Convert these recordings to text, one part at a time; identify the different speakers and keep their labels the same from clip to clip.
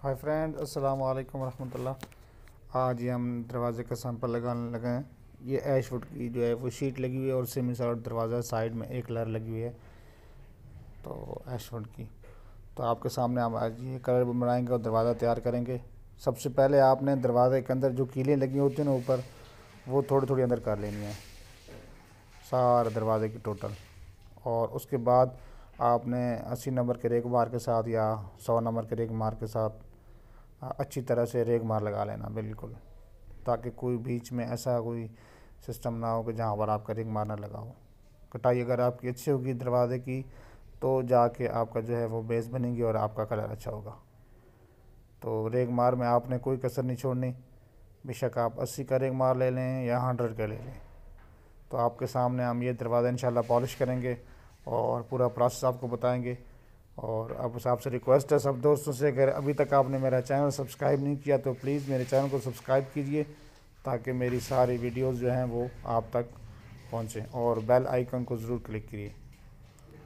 Speaker 1: Hi friend, अस्सलाम वालेकुम रहमतुल्लाह आज ये हम दरवाज़े का सैंपल लगाने लगे हैं। ये ऐश वुड की जो है, वो शीट लगी हुई है और सेमी सॉलिड दरवाज़ा साइड में एक लर लगी हुई है। तो ऐश वुड की। तो आपके सामने हम आज ये कलर बनाएँगे और दरवाज़ा तैयार करेंगे। सबसे पहले आपने दरवाज़े के अंदर जो कीलें लगी होती हैं ना ऊपर, वो थोड़ी थोड़ी अंदर कर लेनी है। सारे दरवाज़े की टोटल। और उसके बाद आपने अस्सी नंबर के रेक मार के साथ या सौ नंबर के रेक मार के साथ अच्छी तरह से रेग मार लगा लेना, बिल्कुल। ताकि कोई बीच में ऐसा कोई सिस्टम ना हो कि जहाँ पर आपका रेग मारना लगा हो। कटाई अगर आपकी अच्छी होगी दरवाजे की तो जाके आपका जो है वो बेस बनेगी और आपका कलर अच्छा होगा। तो रेग मार में आपने कोई कसर नहीं छोड़नी। बेशक आप अस्सी का रेग मार ले लें या हंड्रेड का ले लें। तो आपके सामने हम ये दरवाज़ा इंशाल्लाह पॉलिश करेंगे और पूरा प्रोसेस आपको बताएँगे। और अब आपसे रिक्वेस्ट है, सब दोस्तों से, अगर अभी तक आपने मेरा चैनल सब्सक्राइब नहीं किया तो प्लीज़ मेरे चैनल को सब्सक्राइब कीजिए, ताकि मेरी सारी वीडियोस जो हैं वो आप तक पहुँचें। और बेल आइकन को ज़रूर क्लिक करिए,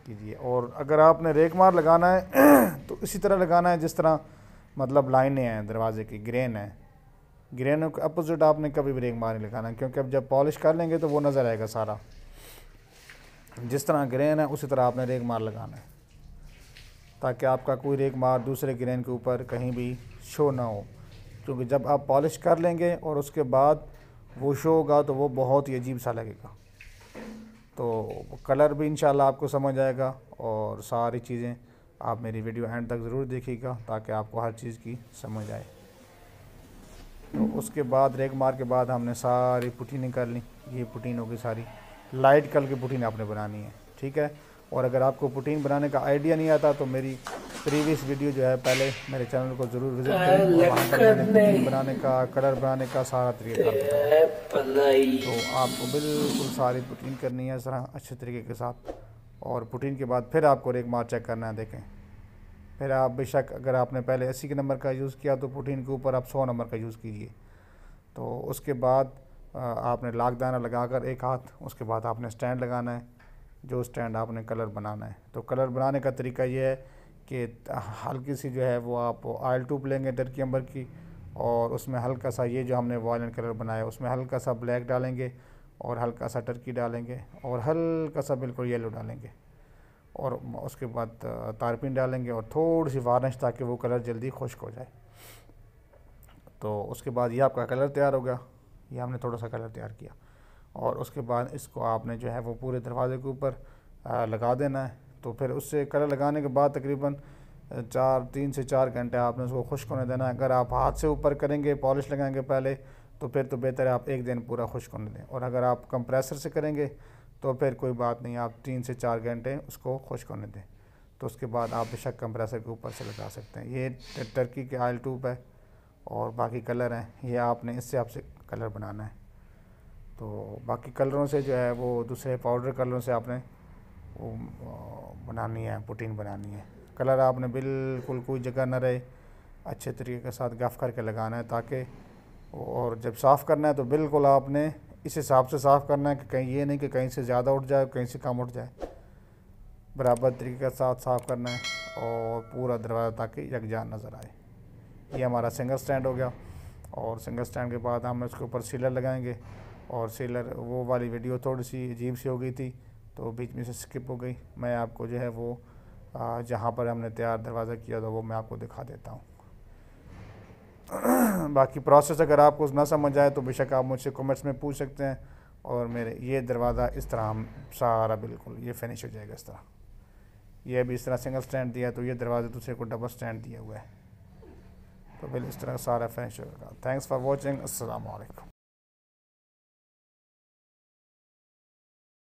Speaker 1: कीजिए। और अगर आपने रेक मार लगाना है तो इसी तरह लगाना है, जिस तरह मतलब लाइनें हैं, दरवाजे की ग्रेन है। ग्रेनों के अपोजिट आपने कभी भी रेक मार नहीं लगाना, क्योंकि अब जब पॉलिश कर लेंगे तो वो नज़र आएगा सारा। जिस तरह ग्रेन है, उसी तरह आपने रेक मार लगाना है। ताकि आपका कोई रेक मार दूसरे ग्रेन के ऊपर कहीं भी शो ना हो। क्योंकि जब आप पॉलिश कर लेंगे और उसके बाद वो शो होगा तो वो बहुत ही अजीब सा लगेगा। तो कलर भी इंशाल्लाह आपको समझ आएगा और सारी चीज़ें आप मेरी वीडियो एंड तक ज़रूर देखिएगा ताकि आपको हर चीज़ की समझ आए। तो उसके बाद रेक मार के बाद हमने सारी पुटीनें कर ली। ये पुटीन होगी सारी लाइट कलर की पुटीन आपने बनानी है, ठीक है? और अगर आपको प्रोटीन बनाने का आइडिया नहीं आता तो मेरी प्रीवियस वीडियो जो है पहले मेरे चैनल को ज़रूर विज़िट करें बनाने का कलर बनाने का सारा तरीका तो आपको बिल्कुल सारी प्रोटीन करनी है तरह अच्छे तरीके के साथ। और प्रोटीन के बाद फिर आपको एक मार चेक करना है देखें। फिर आप बेशक अगर आपने पहले अस्सी के नंबर का यूज़ किया तो प्रोटीन के ऊपर आप सौ नंबर का यूज़ कीजिए। तो उसके बाद आपने लाख दाना लगा कर एक हाथ उसके बाद आपने स्टैंड लगाना है। जो स्टैंड आपने कलर बनाना है। तो कलर बनाने का तरीका ये है कि हल्की सी जो है वो आप ऑयल ट्यूब लेंगे टर्की अंबर की और उसमें हल्का सा ये जो हमने वायलेंट कलर बनाया उसमें हल्का सा ब्लैक डालेंगे और हल्का सा टर्की डालेंगे और हल्का सा बिल्कुल येलो डालेंगे और उसके बाद तारपिन डालेंगे और थोड़ी सी वार्निश ताकि वो कलर जल्दी खुश्क हो जाए। तो उसके बाद ये आपका कलर तैयार हो गया। ये हमने थोड़ा सा कलर तैयार किया। और उसके बाद इसको आपने जो है वो पूरे दरवाज़े के ऊपर लगा देना है। तो फिर उससे कलर लगाने के बाद तकरीबन चार, तीन से चार घंटे आपने उसको खुश्क होने देना है। अगर आप हाथ से ऊपर करेंगे, पॉलिश लगाएँगे पहले तो फिर तो बेहतर है आप एक दिन पूरा खुश्क होने दें। और अगर आप कंप्रेसर से करेंगे तो फिर कोई बात नहीं, आप तीन से चार घंटे उसको खुश्क होने दें। तो उसके बाद आप बेशक कंप्रेसर के ऊपर से लगा सकते हैं। ये टर्की के आयल ट्यूब है और बाकी कलर हैं। ये आपने इससे आपसे कलर बनाना है। तो बाकी कलरों से जो है वो दूसरे पाउडर कलरों से आपने वो बनानी है पुटीन बनानी है। कलर आपने बिल्कुल कोई जगह ना रहे, अच्छे तरीके के साथ गफ़ करके लगाना है ताकि और जब साफ़ करना है तो बिल्कुल आपने इस हिसाब से साफ़ करना है कि कहीं ये नहीं कि कहीं से ज़्यादा उठ जाए कहीं से कम उठ जाए। बराबर तरीके के साथ साफ़ करना है और पूरा दरवाज़ा ताकि यकजान नज़र आए। ये हमारा सिंगल स्टैंड हो गया और सिंगल स्टैंड के बाद हम उसके ऊपर सीलर लगाएँगे। और सेलर, वो वाली वीडियो थोड़ी सी अजीब सी हो गई थी तो बीच में से स्किप हो गई। मैं आपको जो है वो जहाँ पर हमने तैयार दरवाज़ा किया था, वो मैं आपको दिखा देता हूँ। बाकी प्रोसेस अगर आपको ना समझ आए तो बेशक आप मुझसे कमेंट्स में पूछ सकते हैं, और मेरे, ये दरवाज़ा इस तरह हम सारा बिल्कुल, ये फिनिश हो जाएगा इस तरह। ये भी इस तरह सिंगल स्टैंड दिया तो ये दरवाज़ा दूसरे को डबल स्टैंड दिया हुआ है। तो बिल्कुल इस तरह सारा फिनिश होगा थैंक्स फॉर वॉचिंग असलकम